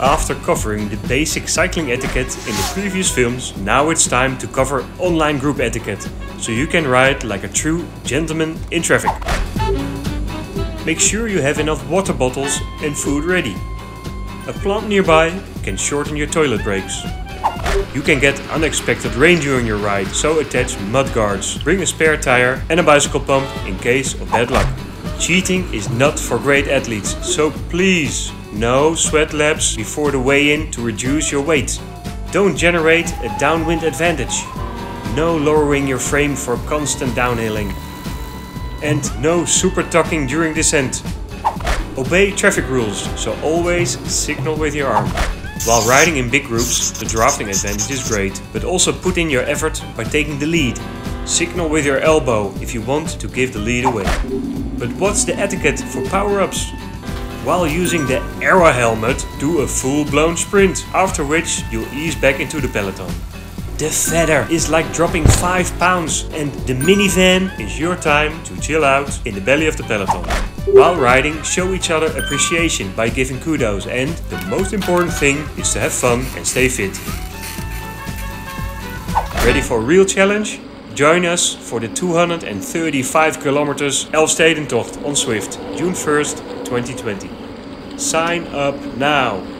After covering the basic cycling etiquette in the previous films, now it's time to cover online group etiquette, so you can ride like a true gentleman in traffic. Make sure you have enough water bottles and food ready. A plant nearby can shorten your toilet breaks. You can get unexpected rain during your ride, so attach mud guards. Bring a spare tire and a bicycle pump in case of bad luck. Cheating is not for great athletes, so please, no sweat laps before the weigh-in to reduce your weight. Don't generate a downwind advantage. No lowering your frame for constant downhilling. And no super tucking during descent. Obey traffic rules, so always signal with your arm. While riding in big groups, the drafting advantage is great, but also put in your effort by taking the lead. Signal with your elbow if you want to give the lead away. But what's the etiquette for power-ups? While using the Aero helmet, do a full-blown sprint, after which you'll ease back into the peloton. The feather is like dropping 5 pounds and the minivan is your time to chill out in the belly of the peloton. While riding, show each other appreciation by giving kudos and the most important thing is to have fun and stay fit. Ready for a real challenge? Join us for the 235 kilometers Elfstedentocht on Zwift, June 1st, 2020. Sign up now!